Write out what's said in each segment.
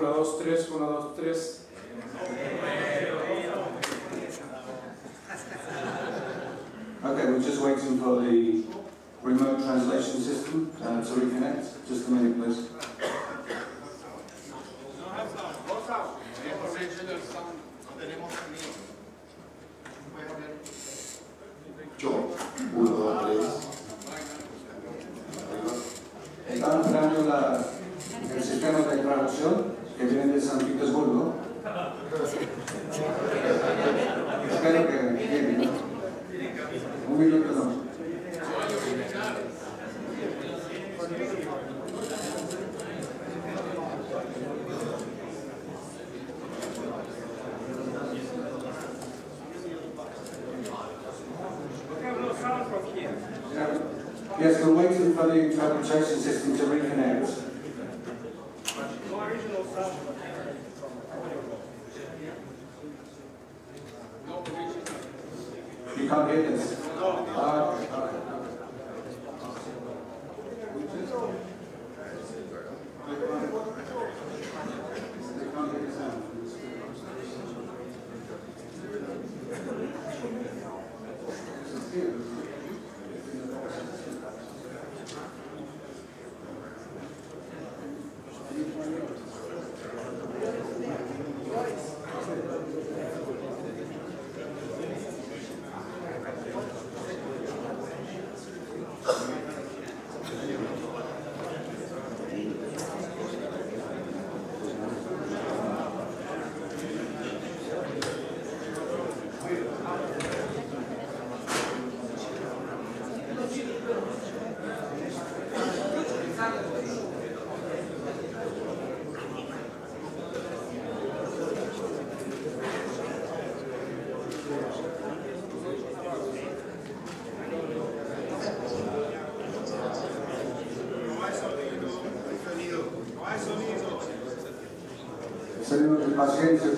dos, tres, uno, dos, tres. Okay, we're just waiting for the remote translation system uh, to reconnect. Just a minute, please. gente, eu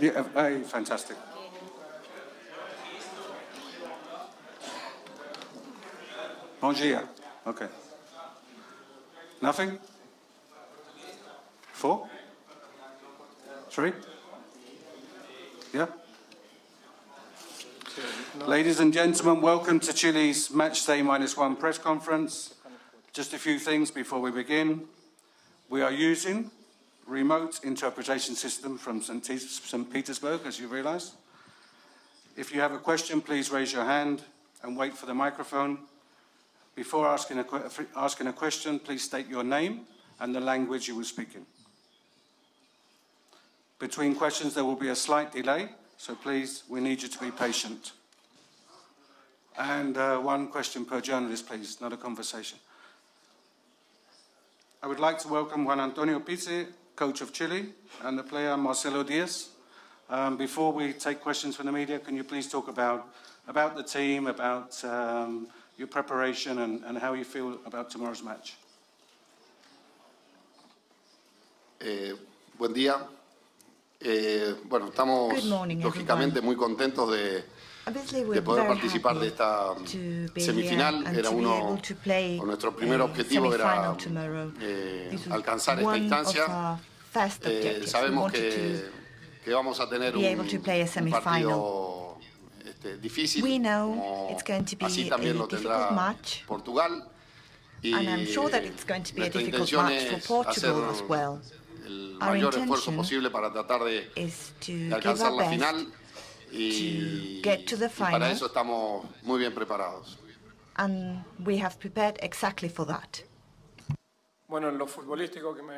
yeah, uh, hey, fantastic. Dia. Okay. Nothing? Four? Three? Yeah? Ladies and gentlemen, welcome to Chile's Match Day Minus One press conference. Just a few things before we begin. We are using remote interpretation system from St. Petersburg, as you realize. If you have a question, please raise your hand and wait for the microphone. Before asking a, asking a question, please state your name and the language you will speak in. Between questions, there will be a slight delay, so please, we need you to be patient. And uh, one question per journalist, please, not a conversation. I would like to welcome Juan Antonio Pizzi, coach of Chile, and the player Marcelo Diaz. Um, before we take questions from the media, can you please talk about, about the team, about um, your preparation and, and how you feel about tomorrow's match. Eh, buen día. Eh, bueno, estamos morning, lógicamente muy contentos de, de poder participar de esta semifinal. Era uno, o nuestro primer objetivo era eh, alcanzar esta instancia. Eh, sabemos que, que, vamos a tener un, un partido este, difícil. We know it's going to be así también lo tendrá. Portugal. Y and I'm sure that it's going to be a difficult match for Portugal as well. El mayor esfuerzo posible para tratar de, de alcanzar la final y, get to the final. para eso estamos muy bien preparados. And we have prepared exactly for that. Bueno, en lo futbolístico que me,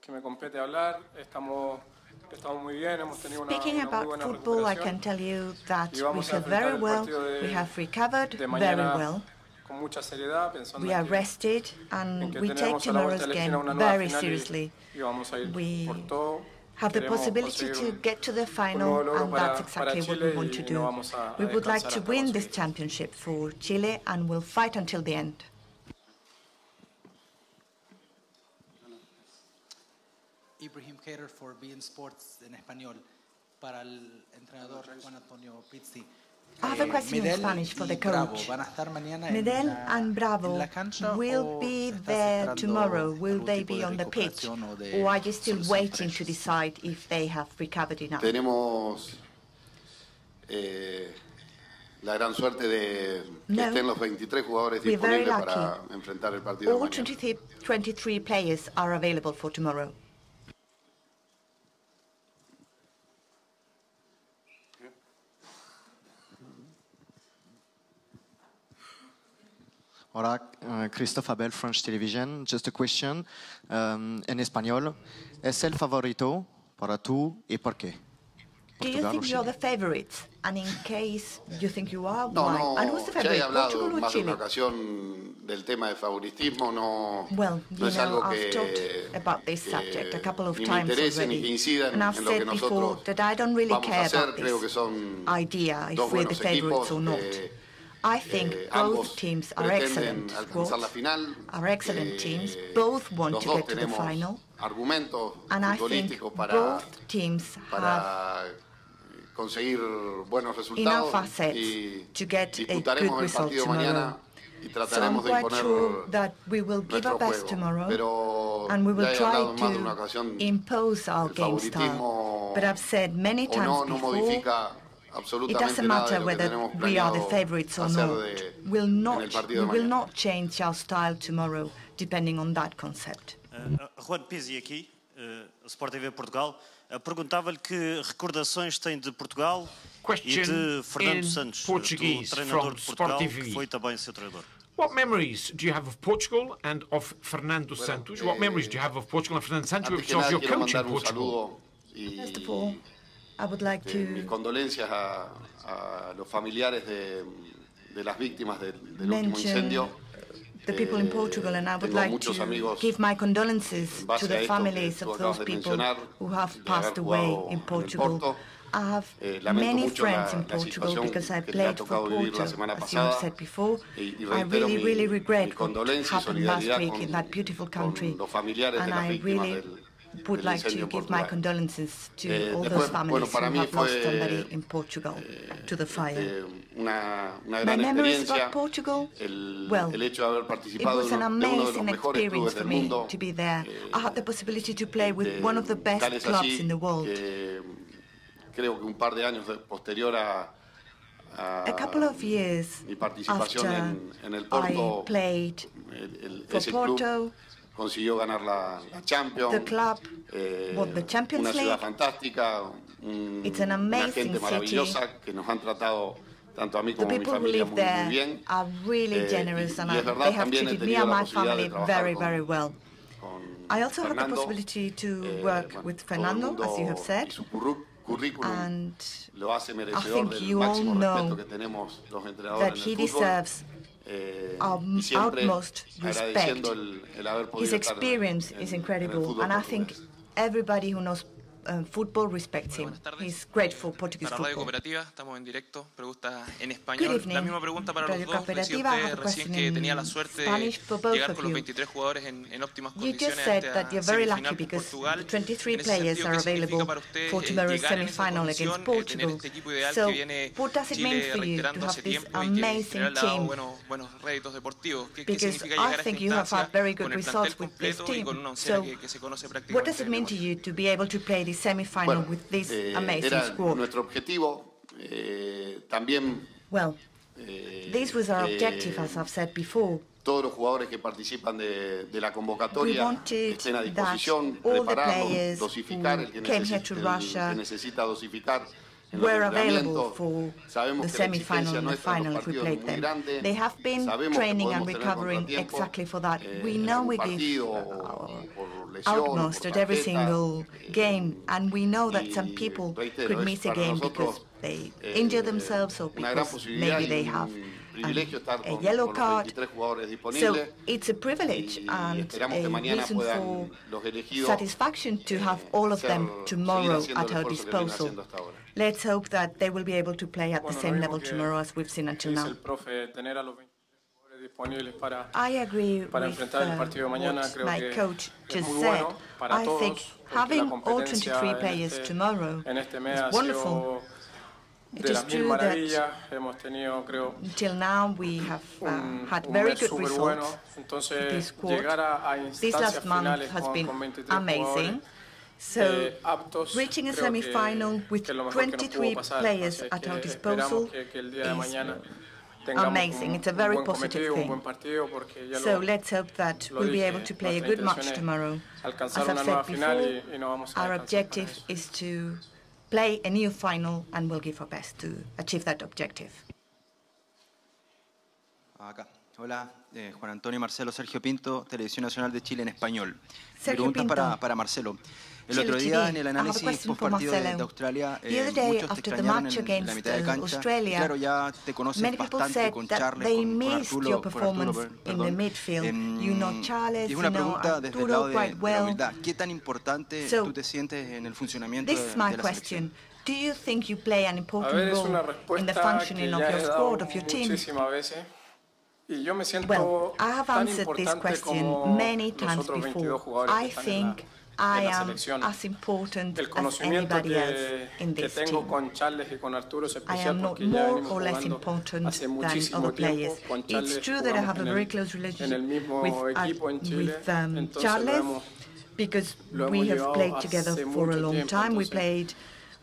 que me compete hablar, estamos Speaking about football, I can tell you that we feel very well. We have recovered very well. We are rested and we take tomorrow's game very seriously. We have the possibility to get to the final, and that's exactly what we want to do. We would like to win this championship for Chile and we'll fight until the end. Ibrahim Hader for beIN Sports en español para el entrenador Juan Antonio Pizzi. I have a question in Spanish for the coach. Medel and Bravo will be there tomorrow. Will they be on the pitch? Or are you still waiting to decide if they have recovered enough? Tenemos eh, la gran suerte de que no, estén los 23 jugadores disponibles para enfrentar el partido All 23, 23 players are available for tomorrow. Hola, uh, Christophe Abel, French Television. Just a question um, en español. ¿Es el favorito para tú y por qué? Do you think you're the favorite? And in case you think you are, no, why? No, and who's the favorite? Ya he hablado Portugal más de una ocasión del tema de favoritismo, no, well, no es algo I've que, talked about this subject a couple of ni times me interese already. ni que incidan and I've en lo said que before nosotros that I don't really vamos care a hacer. about Creo que this son idea if dos we're the buenos favorites equipos. or not. Eh, I think eh, both teams are excellent final, are excellent eh, teams. Both want to get to the final. And I think both teams have conseguir buenos enough resultados y to get a good el result partido tomorrow. mañana y So I'm de quite imponer sure that we will give our nuestro best juego. tomorrow Pero and we will ya he try hablado en más de una to ocasión, impose our el game style. favoritismo But I've said many o times no, no before, modifica it doesn't matter whether we are the favorites or not. We'll not, we will not change our style tomorrow depending on that concept. Uh, Juan Pizzi aqui, uh, Sport TV Portugal. Uh, Perguntava-lhe que recordações tem de Portugal Question e de Fernando Santos, Portuguese do treinador from de Portugal, Sport TV. que foi também seu treinador. What memories do you have of Portugal and of Fernando Santos? What memories do you have of Portugal and Fernando Santos Antes que of nada your quiero coach in Portugal? First of all, I would like eh, mis to condolencias a, a los familiares de, de las víctimas del, del último incendio. the people in Eh, Portugal and I would like to give my condolences to the families of those people who have passed away in Portugal. I have Eh, many friends la- in Portugal because I que te ha played for Porto, as you have said before. Y- y I really, mi- really regret what happened last week in that beautiful country. los familiares de And I really would like to give my condolences to eh, all those families who have lost somebody in Portugal eh, to the fire. Una my memories about Portugal, el, well, el it was an amazing experience for me to be there. Eh, I had the possibility to play with one of the best clubs in the world. creo que un par de años posterior a, couple of years mi participación en, en, el Porto, I played for Porto, consiguió ganar la, la Champions, the club eh, won the Champions una ciudad fantástica, un, It's an amazing una gente maravillosa city. que nos han tratado tanto a mí como a mi familia muy, muy bien. Are really eh, generous and y verdad, they have treated me and my family very, very well. I also Fernando, had the possibility to eh, work bueno, with Fernando, as you have said. And lo hace merecedor del máximo respeto que tenemos los entrenadores en el fútbol. Eh, um, utmost respect. El, el His experience is incredible, and I think everybody who knows uh, football respects him. He's great for Portuguese para Radio Cooperativa, estamos en directo. Pregunta en español. La misma pregunta para los dos. Decía usted recién que tenía la suerte de llegar con los 23 jugadores en, en óptimas condiciones a esta semifinal con Portugal. 23 players are available for tomorrow's semi-final against eh, Portugal. So, what does it mean for you to have this amazing team? buenos réditos deportivos. ¿Qué, ¿qué significa llegar a esta instancia con el plantel completo y con una so, que, que se conoce prácticamente? What does it mean to you to be able to play the semi-final bueno, with this eh, amazing era squad? nuestro objetivo. Eh, también. Well, eh, this was our objective, as I've said before. Todos los jugadores que participan de, de la convocatoria estén a disposición, preparados, dosificar el que, necesita, el que necesita dosificar were available for the semi-final and the final if we played them. They have been training and recovering exactly for that. Eh, we know we give our utmost at every single game, and we know that some people could miss a game because they eh, injure themselves or because maybe they have a yellow card. So it's a privilege and a reason for satisfaction to have all of them tomorrow at our disposal. Let's hope that they will be able to play at the same level tomorrow as we've seen until now. I agree with uh, what my coach just said. I think having all 23 players tomorrow is wonderful. It is true that until now we have uh, had very good results. This, court. this last month has been amazing. So, eh, reaching a semi-final with 23 players at our disposal is amazing. It's a very positive thing. So let's hope that we'll be able to play a good match tomorrow. As I've said before, our objective is to play a new final and we'll give our best to achieve that objective. Acá. Hola, eh, Juan Antonio Marcelo Sergio Pinto, Televisión Nacional de Chile en español. Pregunta para, para Marcelo. El otro día en el análisis postpartido de, de Australia, eh, muchos te extrañaron en, en, la mitad de cancha. Australia, claro, ya te conoces bastante con Charles, con, con Arturo, con Arturo perdón. You know Charles, y es una pregunta desde el lado de, de, la humildad. ¿Qué tan importante so, tú te sientes en el funcionamiento de, de la selección? Do you think you play an important role in the functioning of your squad, of your team? Y yo me siento well, I have answered this question many times before. I think I am as important as anybody que, else in this que tengo team. con Charles y con Arturo es I am not more or less important than other players. It's true that I have a very close relationship with, uh, with um, Charles because we have played together for a long tiempo, time. We played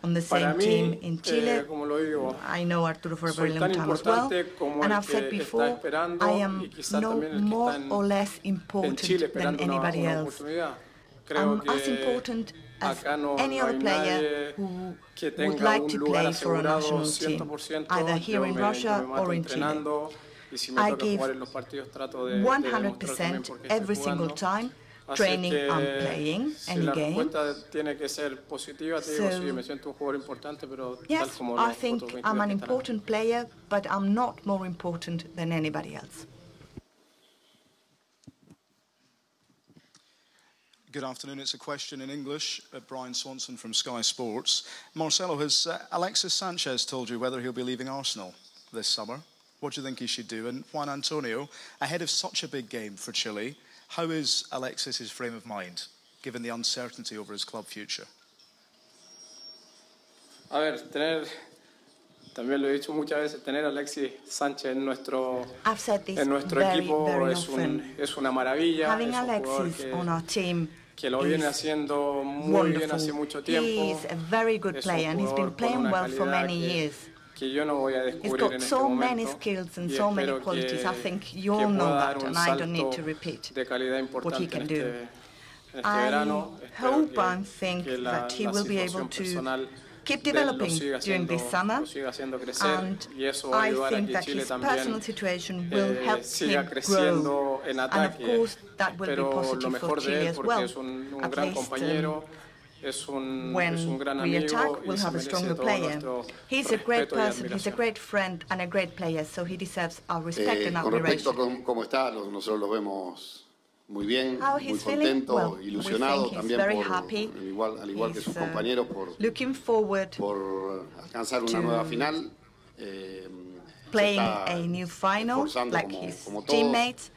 on the same team in Chile. eh, como lo digo, I know Arturo for a very long time as well. And I've said before, I am no more or less Chile important than anybody una else. I'm as important as any other player who would like to play for a national team, either here in Russia or in Chile. I give 100% every single time training and playing any game. So, yes, I think I'm an important player, but I'm not more important than anybody else. Good afternoon. It's a question in English. Uh, Brian Swanson from Sky Sports. Marcelo, has uh, Alexis Sanchez told you whether he'll be leaving Arsenal this summer? What do you think he should do? And Juan Antonio, ahead of such a big game for Chile, how is Alexis's frame of mind? given the uncertainty over his club future? A ver, tener, también lo he dicho muchas veces, tener a Alexis Sánchez en nuestro, en nuestro very, equipo very es, un, es, una maravilla. Having es un Alexis que, on our team que lo viene haciendo muy wonderful. bien hace mucho tiempo. He's a very good player and he's been playing well for many que, years. Que yo no voy a he's got en so este many skills and so many qualities. I think you all know that, and I don't need to repeat what he can do. Este I hope and think that he will be able to keep developing during this summer, and I think that his personal situation will eh, help him grow, and of course that will be positive for Chile as well, at least um, when we attack, we'll have a stronger player. He's a great person, he's a great friend and a great player, so he deserves our respect eh, and admiration. cómo está, nosotros lo vemos muy bien, muy contento, well, ilusionado también por, igual, al igual que sus uh, compañeros por, por alcanzar una nueva final. Eh, playing a new final, like como, his como teammates.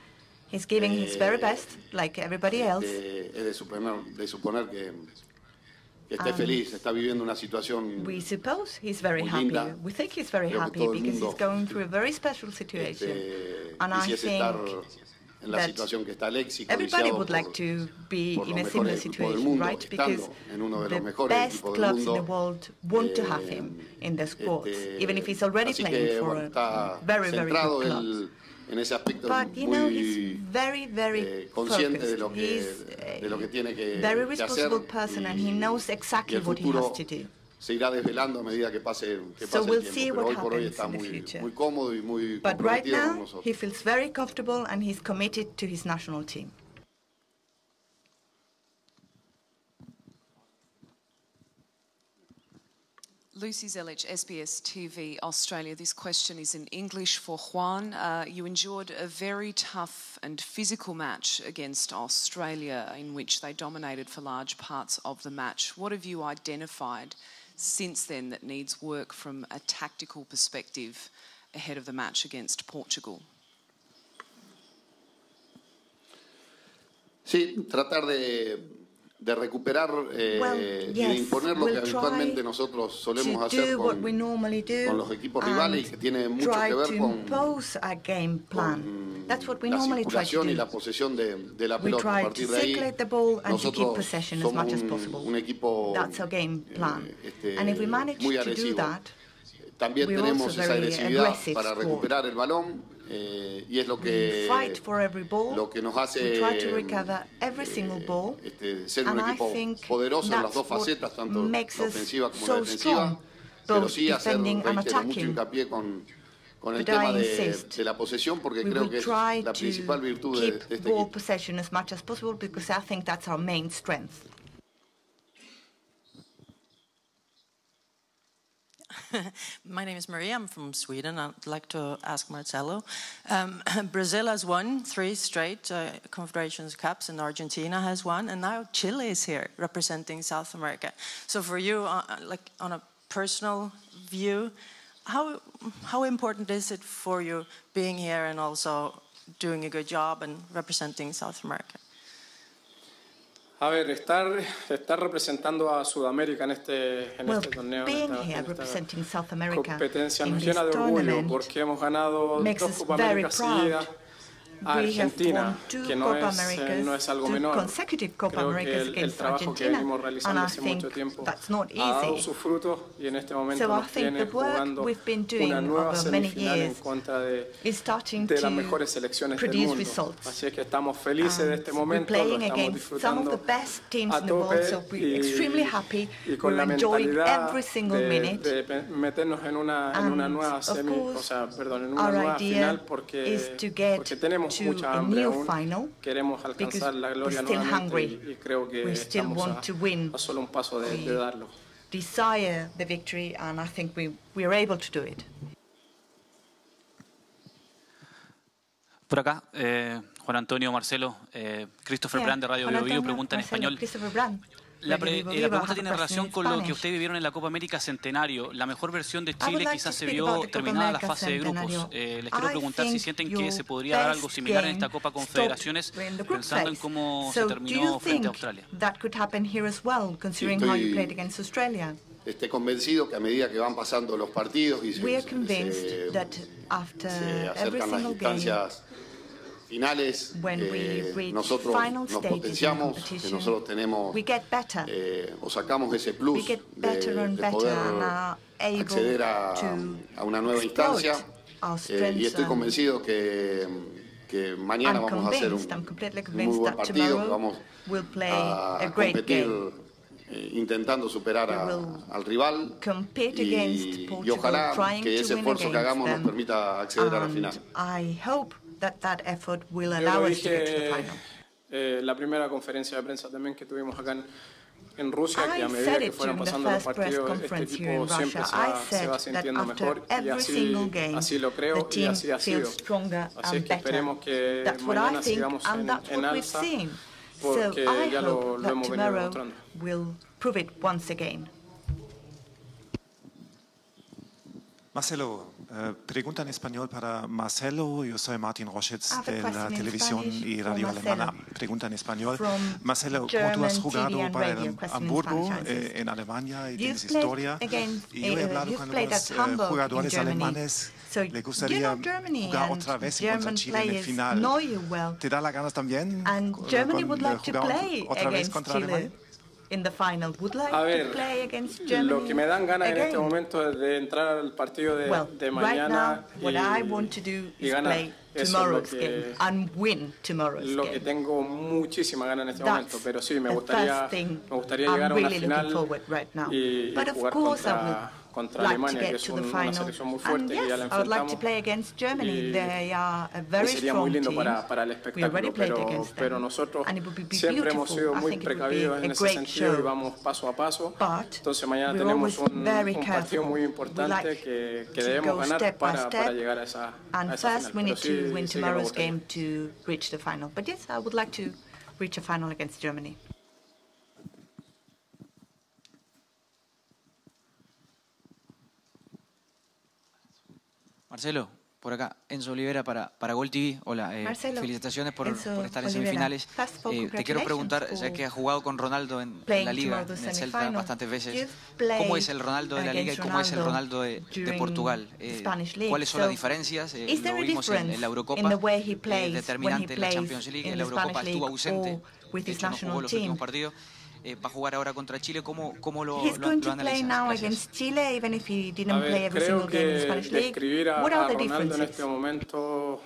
He's giving eh, his very best, like everybody else. es de suponer, de suponer que, que esté um, feliz, está viviendo una situación We suppose he's very happy. Linda. We think he's very Creo happy because he's going through a very special situation. Este, and I think en la situación que está Alexis, everybody would like to be in a similar situation, right? Because the best clubs in the world want to have him eh, in their squad, este, even if he's already playing for a very, very good club. en ese aspecto But, you know, he's very, very eh, consciente de lo, que, he's de lo que tiene que, very responsible que hacer person and he knows exactly what he has to do. Se irá desvelando a medida que pase, que pase so we'll el tiempo. Pero hoy por hoy está muy, muy cómodo y muy But comprometido right now, con nosotros. He feels very comfortable and he's committed to his national team. Lucy Zelich, SBS TV Australia. This question is in English for Juan. Uh, you endured a very tough and physical match against Australia in which they dominated for large parts of the match. What have you identified since then that needs work from a tactical perspective ahead of the match against Portugal? Sí, tratar de, de recuperar eh, well, yes, y de imponer lo we'll que habitualmente nosotros solemos hacer con, con, los equipos rivales y que tiene mucho que ver con, con That's what we la do. y la posesión de, de la pelota. A partir de ahí, nosotros somos un, un equipo That's our game plan. Eh, este, and if we manage muy agresivo. To do that, También tenemos esa agresividad para recuperar el balón eh, y es lo que ball, lo que nos hace eh, ball, este, ser un equipo poderoso en las dos facetas, tanto la ofensiva como so la defensiva, pero sí hacer reitero, mucho hincapié con con el tema de, de, la posesión porque creo que es la principal virtud de, de este equipo. My name is Maria. I'm from Sweden. I'd like to ask Marcelo. Um, Brazil has won three straight uh, Confederations Cups, and Argentina has won, and now Chile is here representing South America. So, for you, uh, like on a personal view, how how important is it for you being here and also doing a good job and representing South America? A ver, estar, estar representando a Sudamérica en este, en well, este torneo, en esta, en esta competencia, nos llena de orgullo porque hemos ganado dos Copa América seguidas Argentina, que no es, eh, no es algo menor. Creo que el, el trabajo que venimos realizando hace mucho tiempo ha dado sus frutos y en este momento so nos tiene jugando una nueva semifinal en contra de, de las mejores selecciones del mundo. Results. Así es que estamos felices de este momento, lo estamos disfrutando a tope y, y con la mentalidad de, de, meternos en una, en una nueva semi, o sea, perdón, en una nueva final porque, porque tenemos mucha hambre aún. Final Queremos alcanzar la gloria nuevamente y, y, creo que we estamos a, a, solo un paso de, de darlo. Desire the victory and I think we, we are able to do it. Por acá, eh, Juan Antonio Marcelo, eh, Christopher yeah, Brand de Radio Bio Bio pregunta en español. La, pre, la, pregunta tiene relación con lo que ustedes vivieron en la Copa América Centenario. La mejor versión de Chile quizás se vio terminada la fase de grupos. Eh, les quiero preguntar si sienten que se podría dar algo similar en esta Copa Confederaciones, pensando en cómo se terminó frente a Australia. Estoy convencido que a medida que van pasando los partidos y se, se, se acercan las instancias finales, eh, nosotros nos potenciamos, que nosotros tenemos eh, o sacamos ese plus de, de poder acceder a, a, una nueva instancia. eh, y estoy convencido que, que mañana vamos a hacer un, muy buen partido, vamos a competir eh, intentando superar a, al rival. y, y, ojalá que ese esfuerzo que hagamos nos permita acceder a la final that that effort will allow us to get to the final. Eh, la primera conferencia de prensa también que tuvimos acá en, en Rusia, que a medida que fueron pasando los partidos, este equipo siempre se va, se va sintiendo mejor y así, así lo creo y así ha sido. Así es que esperemos que mañana sigamos en, en alza porque so ya lo, lo hemos venido demostrando. Will prove it once again. Marcelo, eh, pregunta en español para Marcelo. Yo soy Martín Roschitz de la televisión y radio alemana. Pregunta en español. Marcelo, como tú has jugado para el Hamburgo eh, en Alemania y tienes historia, y yo he hablado con los eh, jugadores alemanes, le gustaría jugar otra vez contra Chile en el final. ¿Te da la ganas también? And Germany would like to play otra vez contra Chile in the final. Would like a ver, to play against Germany lo que me dan ganas again. en este momento es de entrar al partido de, well, de mañana right now, what I want to do is play tomorrow's que, game and win tomorrow's lo game. que tengo muchísima ganas en este That's momento, pero sí, me gustaría, me gustaría llegar a una final right y, y jugar contra contra like Alemania, que es un, una selección muy fuerte yes, y ya la enfrentamos. Like y, y sería muy lindo para, para el espectáculo, pero, pero nosotros siempre hemos sido muy precavidos en ese sentido y vamos paso a paso. Entonces mañana tenemos un, un partido muy importante que, que debemos ganar para, para llegar a esa, a esa final. we need to win tomorrow's game to reach the final. But yes, I would like to reach a final against Germany. Marcelo, por acá, Enzo Olivera para, para Gol TV. Hola, eh, felicitaciones por, por, estar en semifinales. Eh, te quiero preguntar, ya que has jugado con Ronaldo en, la Liga, en el Celta, bastantes veces, ¿cómo es el Ronaldo de la Liga y cómo es el Ronaldo de, de Portugal? Eh, ¿Cuáles son las diferencias? Eh, lo vimos en, en, la Eurocopa, determinante en la Champions League. En la Eurocopa estuvo ausente, de hecho no jugó los últimos partidos eh, va a jugar ahora contra Chile. ¿Cómo, cómo lo, He's lo, going lo to play now against Chile, even if he didn't ver, play every single game in the Spanish League. Describir a, What are the Ronaldo en este momento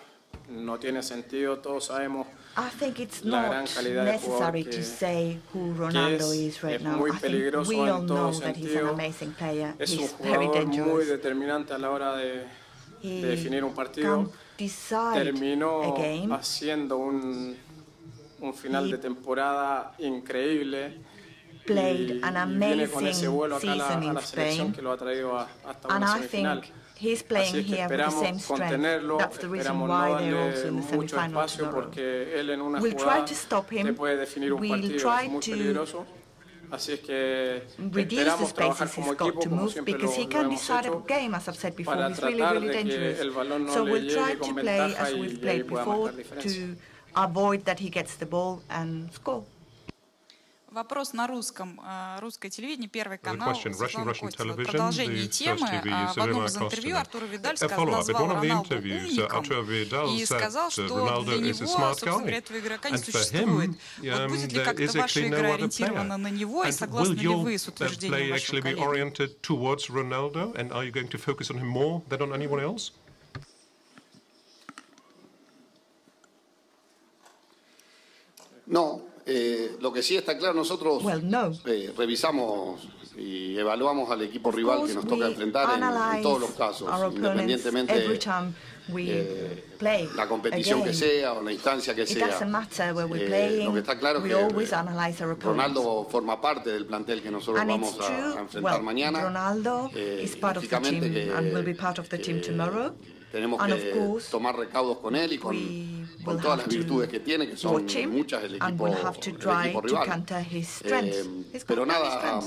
no tiene sentido. Todos sabemos I think it's not necessary to say who Ronaldo is right now. I think we all know that he's an amazing player. Es he's un jugador muy determinante a la hora de, de definir un partido. Terminó haciendo un, un final de temporada increíble played an amazing season in Spain, and I think he's playing here with the same strength. That's the reason why they're also in the semi-final tomorrow. We'll try to stop him. We'll try to Así es que reduce the spaces he's got to move because he can decide a game, as I've said before. He's really, really dangerous. So we'll try to play as we've played before to avoid that he gets the ball and score. Вопрос на русском. Русское телевидение, Первый канал, Светлана Костева. Продолжение темы. В одном из интервью Артур Видаль назвал Роналду умником и сказал, что для него, собственно говоря, этого игрока не существует. Вот будет ли как-то ваша игра ориентирована на него, и согласны ли вы с утверждением вашего коллеги? No, Eh, lo que sí está claro, nosotros eh, revisamos y evaluamos al equipo rival que nos toca enfrentar en, todos los casos, independientemente eh, la competición que sea o la instancia que sea. Eh, lo que está claro es que Ronaldo forma parte del plantel que nosotros vamos a, enfrentar mañana. Ronaldo is part of the team and will be part of the team tomorrow. Tenemos que tomar recaudos con él y con, con todas las virtudes que tiene, que son muchas del equipo, equipo rival. Eh, pero nada,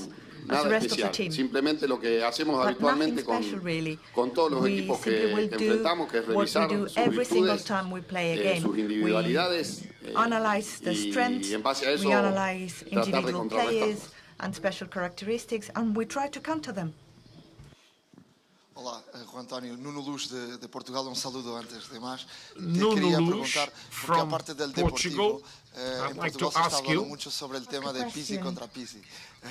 nada especial. Simplemente lo que hacemos habitualmente con, con todos los equipos que, enfrentamos, que es revisar sus virtudes, eh, sus individualidades eh, y, en base a eso tratar de contrarrestarlos. and special characteristics, and we try to counter them. Olá, eh, Juan António. Nuno Luz de, de, Portugal, um saludo antes de mais. Nuno queria Luz perguntar, porque a parte del Deportivo, eh, em Portugal se está falando muito sobre o tema de Pisi contra Pisi.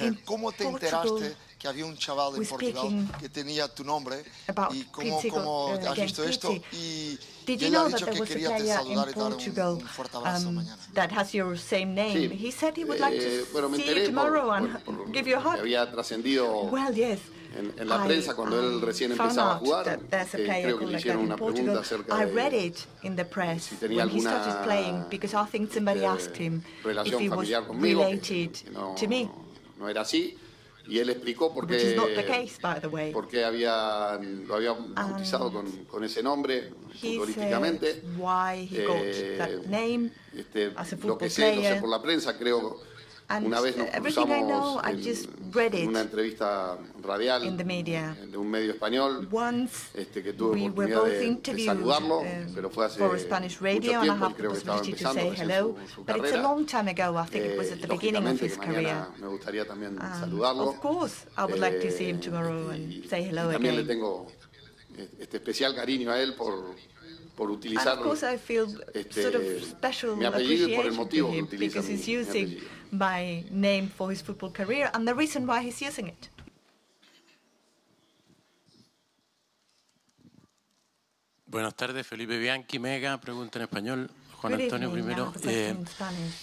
Eh, como te enteraste que havia um chaval em Portugal que tinha tu nome e como, como uh, has visto isto? E Did you know that there was a player in Portugal um, that has your same name? He said he would like to eh, bueno, see you tomorrow and give you a hug. Había trascendido. Well, yes. En, en la prensa cuando él recién empezaba a jugar. Eh, creo que le hicieron una pregunta acerca de si tenía alguna eh, relación familiar conmigo, que, no, no era así. Y él explicó por qué, por qué había, lo había bautizado con, con ese nombre futbolísticamente. Eh, este, lo que sé, lo sé por la prensa, creo una vez nos cruzamos en, una entrevista radial de un medio español este, que tuve oportunidad de, de saludarlo, uh, pero fue hace mucho tiempo y creo que estaba empezando su, su carrera. Eh, lógicamente que mañana me gustaría también um, saludarlo. Eh, y también le tengo este especial cariño a él por por utilizar este, sort of special mi apellido por el motivo que utiliza mi, mi my name for his football career and the reason why he's using it. Buenas tardes, Felipe Bianchi, Mega, pregunta en español. Juan Antonio primero. Eh,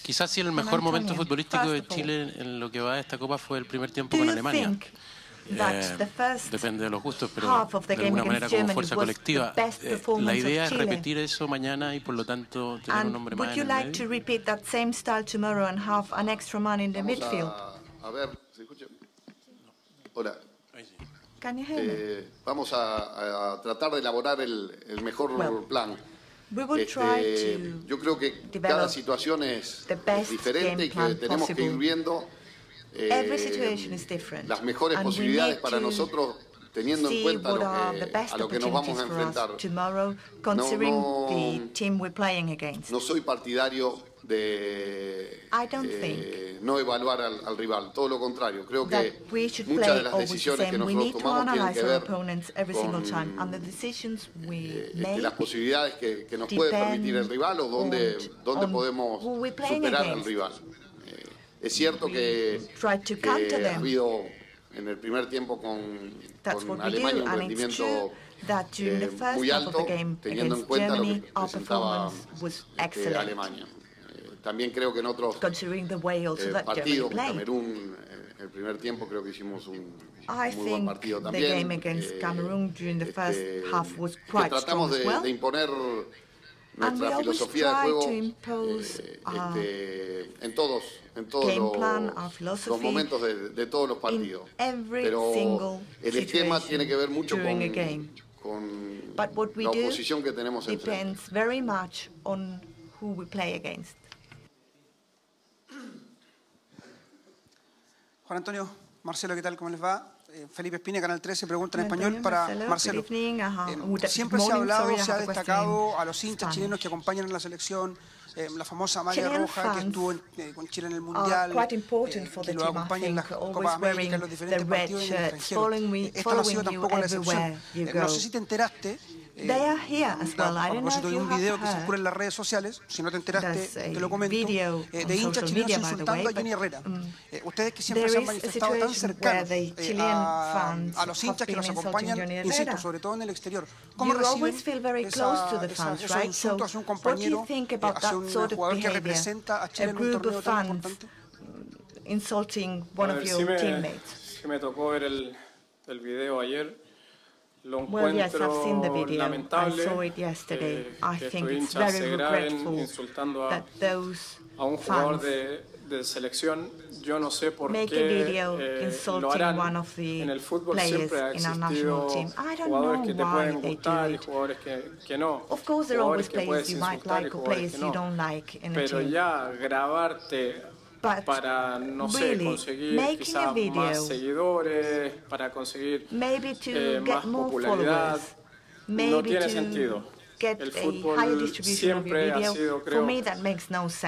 quizás si el mejor momento futbolístico de Chile en lo que va a esta Copa fue el primer tiempo con Alemania. Eh, depende de los gustos, pero de alguna manera como fuerza colectiva. Eh, la idea es repetir eso mañana y por lo tanto tener un hombre más en el medio. A, ver, ¿se escucha? Hola. Eh, vamos a, a, tratar de elaborar el, el mejor plan. Este, yo creo que cada situación es, es diferente y que tenemos que ir viendo eh, las mejores posibilidades para nosotros teniendo en cuenta lo que, a lo que nos vamos a enfrentar. No, no soy partidario de eh, no evaluar al, al, rival, todo lo contrario. Creo que muchas de las decisiones que nosotros tomamos tienen que ver con eh, las posibilidades que, que nos puede permitir el rival o dónde, dónde podemos superar al rival. Es cierto que, que ha habido en el primer tiempo con, con Alemania un rendimiento eh, muy alto, teniendo en cuenta lo que presentaba este, Alemania. Eh, también creo que en otros eh, partidos, Camerún, en el primer tiempo creo que hicimos un muy buen partido también. Este, que tratamos de, de imponer nuestra filosofía de juego eh, este, en todos, en todos los, los, momentos de, de, todos los partidos. Pero el esquema tiene que ver mucho con, con la oposición que tenemos enfrente. very much on who we play against. Juan Antonio, Marcelo, ¿qué tal? ¿Cómo les va? Eh, Felipe Espina, Canal 13, pregunta en español para Marcelo. Eh, siempre se ha hablado, se ha destacado a los hinchas chilenos que acompañan a la selección, eh, la famosa malla roja que estuvo con Chile en el Mundial, que lo acompaña en la Copa América, en los diferentes partidos en el extranjero. Esta no ha sido tampoco la excepción. no sé si te enteraste They are here as well. I don't know if you un video que circula en las redes sociales, si no te enteraste, te lo comento, eh, de hinchas chilenos insultando a Jenny Herrera. Mm. Eh, ustedes que siempre se han manifestado tan cercanos eh, a, a, los hinchas que nos acompañan, insisto, sobre todo en el exterior. ¿Cómo reciben esa, esa, esos insultos hacia un compañero, hacia un jugador que representa a Chile en un torneo tan importante? Insulting one of your teammates. Sí me tocó ver el, el video ayer well, yes, I've seen the video. I saw it yesterday. I think it's very regretful that those fans de selección, yo no sé por Make qué a video eh, lo. One of the players in our national team. I don't know why they y it. que, que no. Of course, there are always players you might like or players you don't like in Pero a team. ya para, no sé, conseguir quizás más seguidores, para conseguir eh, más popularidad, no tiene sentido. el fútbol siempre ha sido, creo,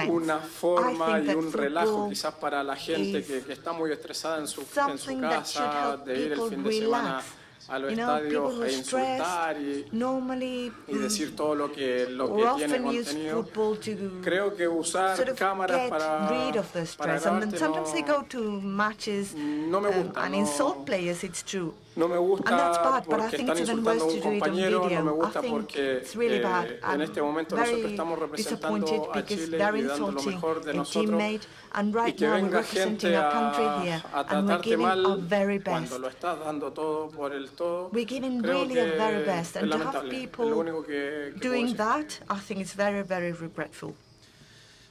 una forma y un relajo quizás para la gente que, que está muy estresada en su, en su casa, de ir el fin de semana a los estadios e insultar y, y, decir todo lo que, lo que tiene contenido. Creo que usar cámaras para, para grabarte no, no me gusta. No, no me gusta porque están insultando a un compañero, no me gusta porque eh, en este momento nosotros estamos representando a Chile y dando lo mejor de nosotros y que venga gente a, a tratarte mal cuando lo estás dando todo por el todo, creo que es lamentable. Es lo único que, que doing that, I think it's very, very regretful.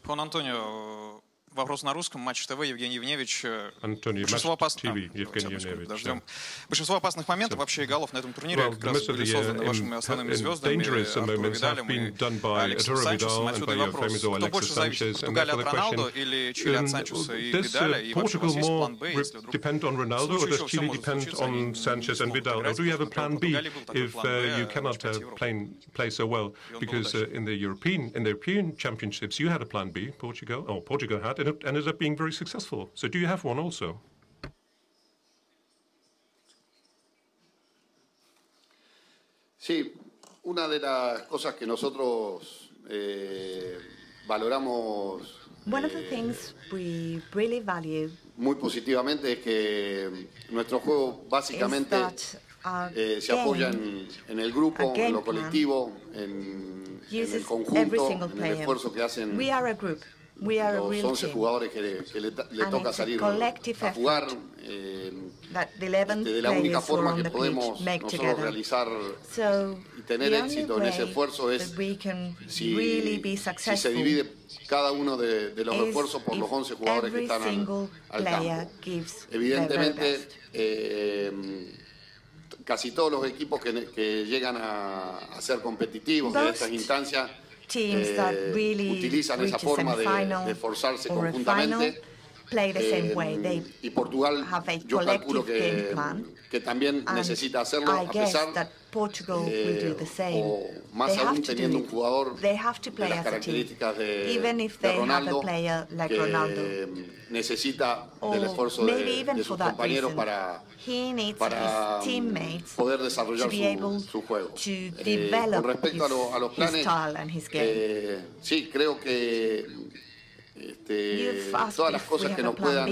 Juan Antonio, Вопрос на русском. Матч ТВ, Евгений Евгеньевич. Большинство, опас... а, Подождем. Большинство опасных моментов вообще и голов на этом турнире well, как раз были созданы вашими основными звездами, Артуром Видалем и Алексом Санчесом. Отсюда и вопрос. Кто больше зависит, Португалия от Роналду или Чили от Санчеса и Видаля? И вообще у вас есть план Б, если вдруг в случае чего все может случиться, они Sanchez and Vidal? Or do you have a plan B if uh, you cannot uh, play, play so well? Because uh, in the European in the European Championships you had a plan B, Portugal, or Portugal had, and it ended up being very successful. So do you have one also? Sí, una de las cosas que nosotros eh, valoramos One of the eh, things we really value muy positivamente es que nuestro juego básicamente eh, se apoya en, en, el grupo, en lo colectivo, en, en el conjunto, en el esfuerzo que hacen We are los 11 jugadores que, le, que le, le toca salir a jugar eh, este, de la única forma que podemos nosotros realizar so, y tener éxito en ese esfuerzo es si, really si, se divide cada uno de, de los esfuerzos por los 11 jugadores que están al, al campo. Evidentemente, eh, casi todos los equipos que, que llegan a, a, ser competitivos en estas instancias teams that eh, really utilizan esa forma de, de esforzarse conjuntamente. Play the same way. Eh, they y Portugal, yo calculo que, que también necesita hacerlo a pesar Portugal will do the same. o más they aún teniendo un jugador they have to play de las características de, Even if they de Ronaldo, have a player like que Ronaldo. necesita del esfuerzo de, de sus compañeros para, para poder desarrollar su, su, juego. Eh, con respecto a, lo, a, los planes, eh, sí, creo que este, todas las cosas que nos puedan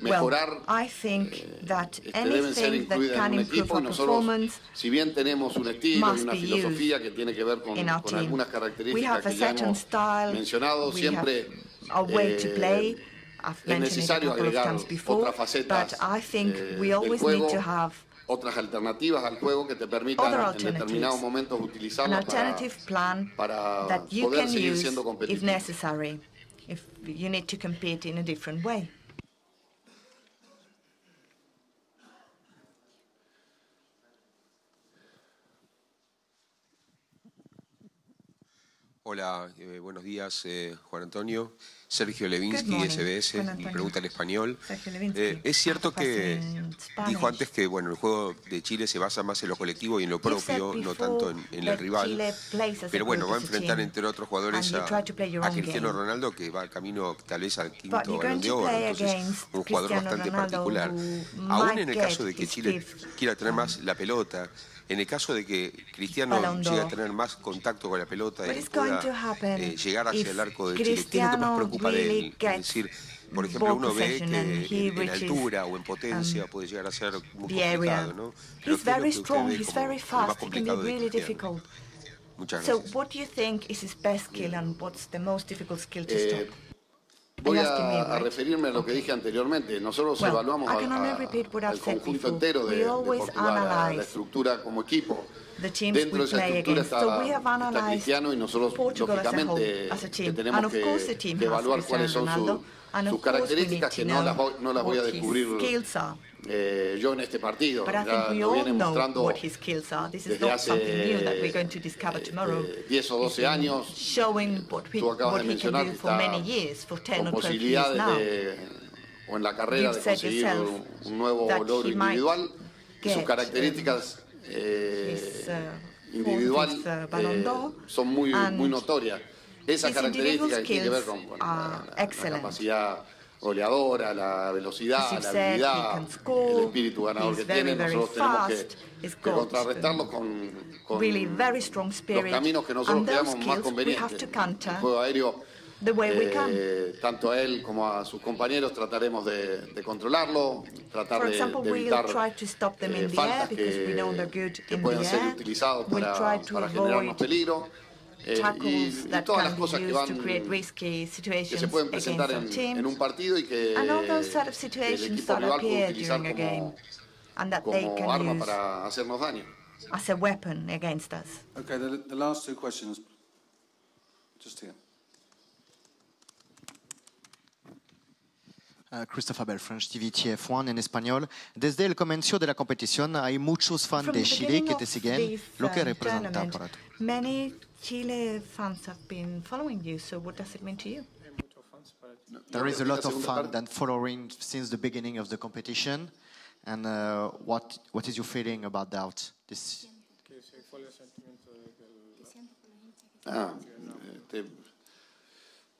mejorar well, I think eh, este, deben ser incluidas en un equipo y nosotros, si bien tenemos un estilo y una filosofía que tiene que ver con, con algunas características que ya hemos style, mencionado, siempre eh, es necesario agregar otras facetas eh, del juego, otras alternativas al juego que te permitan en determinados momentos utilizarlas para, para poder seguir siendo competitivo. If you need to compete in a different way. Hola, eh, buenos días, eh, Juan Antonio. Sergio Levinsky, SBS, me pregunta en español. Eh, es cierto que dijo antes que bueno, el juego de Chile se basa más en lo colectivo y en lo propio, no tanto en, el rival. Pero bueno, va a enfrentar entre otros jugadores a, Cristiano Ronaldo, que va camino tal vez al quinto balón de oro. Entonces, un jugador bastante particular. Aún en el caso de que Chile quiera tener más la pelota, en el caso de que Cristiano llegue a tener más contacto con la pelota y pueda eh, llegar hacia el arco de Chile, ¿qué es lo que más preocupa de él? Es decir, por ejemplo, uno ve que en, altura o en potencia um, puede llegar a ser muy complicado, ¿no? Pero he's very strong, he's very fast, it can be really difficult. Muchas gracias. So, what do you think is his best skill and what's the most difficult skill to eh, stop? Voy a, a, referirme a lo que dije anteriormente. Nosotros evaluamos a, a, al conjunto entero de, de Portugal, la, estructura como equipo. Dentro de esa estructura está, está Cristiano y nosotros, lógicamente, que tenemos que, que evaluar cuáles son sus sus características que no las, no las voy a descubrir eh, yo en este partido. Ya lo viene mostrando desde hace eh, 10 o 12 años. Tú acabas de mencionar que está con posibilidades de, o en la carrera de conseguir un, nuevo logro individual. Sus características eh, individual eh, son muy, muy notorias. Esa característica que tiene que ver con, la, capacidad goleadora, la velocidad, la habilidad, el espíritu ganador que tiene, nosotros tenemos que, contrarrestarlo con, los caminos que nosotros creamos más convenientes. El juego aéreo, eh, tanto a él como a sus compañeros trataremos de, controlarlo, tratar de, evitar eh, faltas que, puedan ser utilizados para, para generarnos peligro. Eh, y, y, todas las cosas que van que se pueden presentar en, en un partido y que, sort of el equipo rival puede utilizar como, como arma para hacernos daño. As a weapon against us. Okay, the, the last two questions, just here. Christopher Bell, French TV TF1 en español. Desde el comienzo de la competición hay muchos fans de Chile que te siguen, lo que uh, representa para ti. Many Chile fans have been following you, so what does it mean to you? There is a lot of fans that following since the beginning of the competition. And uh, what what is your feeling about that? This. Ah, este,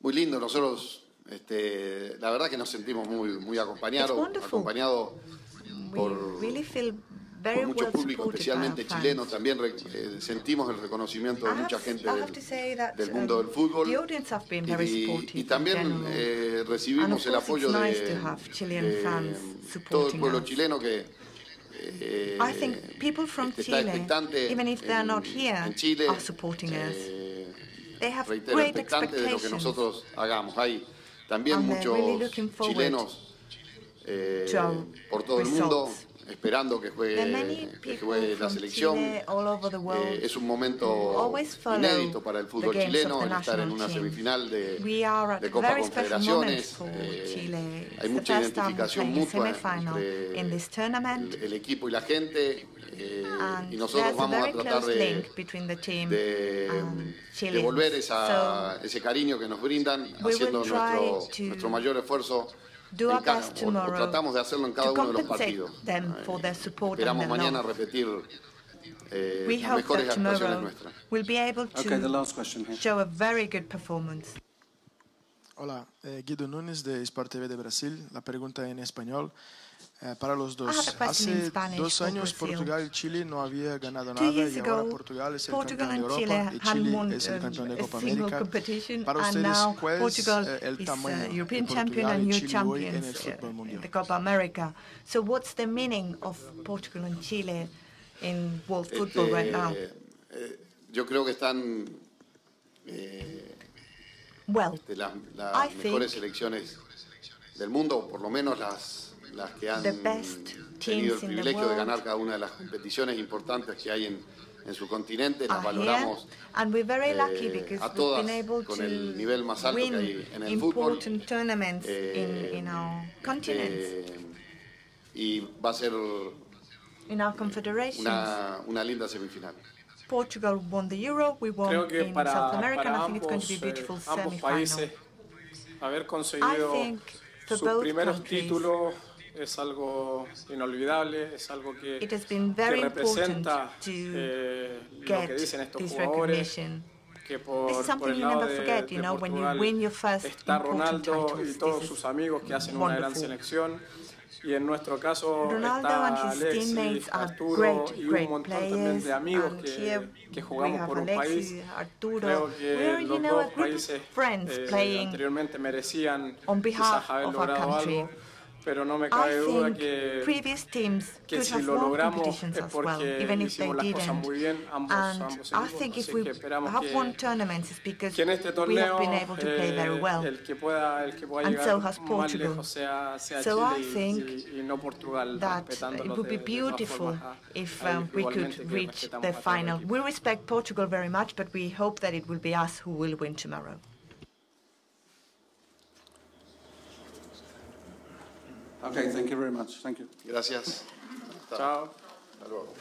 muy lindo. Nosotros Este, la verdad que nos sentimos muy, muy acompañados, acompañados por, por mucho público, especialmente chileno. También eh, sentimos el reconocimiento de mucha gente del, mundo um, del fútbol. Y, también eh, recibimos el apoyo de, todo el pueblo chileno que eh, está expectante en, en Chile, expectante de lo que nosotros hagamos. Hay también muchos chilenos eh, por todo el mundo esperando que juegue, que juegue la selección. Eh, es un momento inédito para el fútbol chileno el estar en una semifinal de, de Copa Confederaciones. Eh, hay mucha identificación mutua entre el, el, equipo y la gente. Eh, y nosotros vamos a tratar de, de devolver esa, ese cariño que nos brindan haciendo nuestro, nuestro mayor esfuerzo en cada, o, o tratamos de hacerlo en cada uno de los partidos. Esperamos mañana repetir eh, las mejores actuaciones nuestras. We'll be able to okay, the last question here. show a very good performance. Hola, eh, Guido Nunes de Sport TV de Brasil. La pregunta en español. Eh, para los dos. Hace dos años Portugal y Chile no había ganado nada y ahora Portugal es el campeón de Europa y Chile es el campeón de Copa América. Para ustedes, ¿cuál es eh, el tamaño de Portugal y Chile hoy en el fútbol mundial? The Copa America. So what's the meaning of Portugal and Chile in world football este, right now? Eh, yo creo que están eh, well, este, las, las mejores selecciones del mundo, por lo menos las las que han tenido el privilegio de ganar cada una de las competiciones importantes que hay en, en su continente, las valoramos eh, a todas con el nivel más alto que hay en el fútbol. Eh, in, este, y va a ser una, una linda semifinal. Portugal won the Euro, we won Creo que in para, South America, para and I think it's going to be a beautiful eh, ambos países haber conseguido sus primeros títulos es algo inolvidable, es algo que, que representa eh, lo que dicen estos jugadores. Que por, por el lado de, forget, de Portugal está Ronaldo y todos sus amigos que hacen una gran selección. Y en nuestro caso está Alexis, Arturo y un montón también de amigos que, que jugamos por un país. Creo que los dos países eh, anteriormente merecían quizás haber logrado algo pero no me cabe duda que, previous teams que si lo logramos es porque well, hicimos las cosas muy bien ambos, and ambos I think if we have won tournaments it's because que en este torneo, we have been able to play very well. el que pueda, el que pueda and llegar so has Portugal. más lejos sea, sea so Chile I think y, y, no Portugal, that it would be beautiful if um, we could reach the final. We respect Portugal very much, but we hope that it will be us who will win tomorrow. Okay, thank you very much. Thank you. Gracias. Chao. Hasta luego.